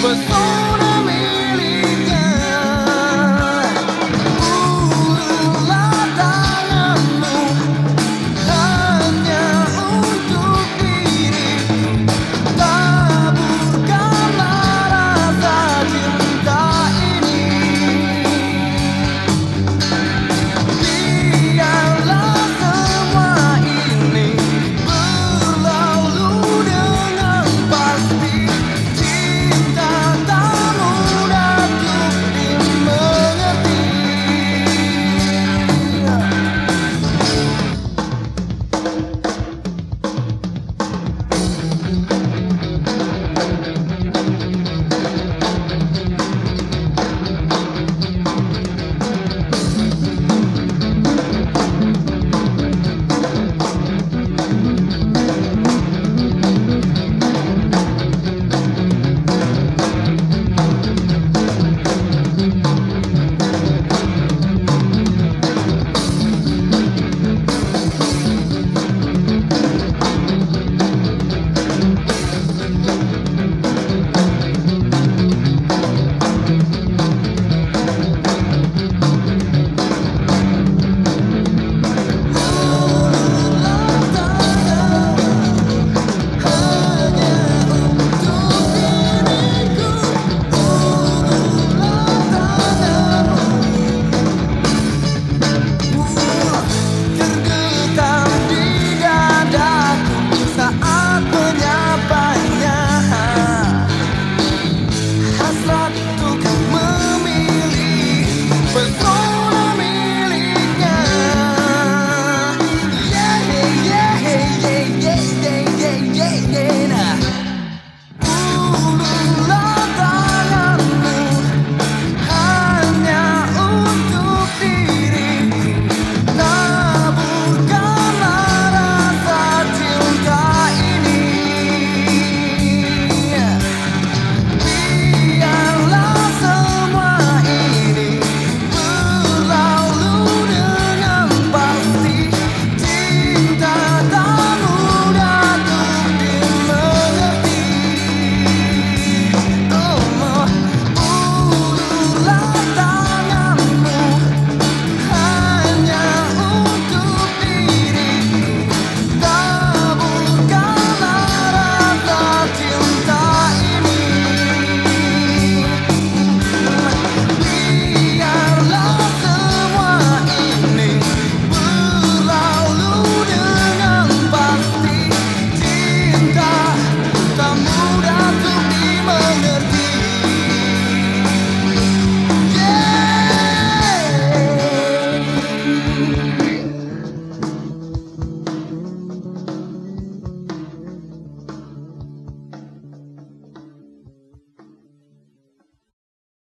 But.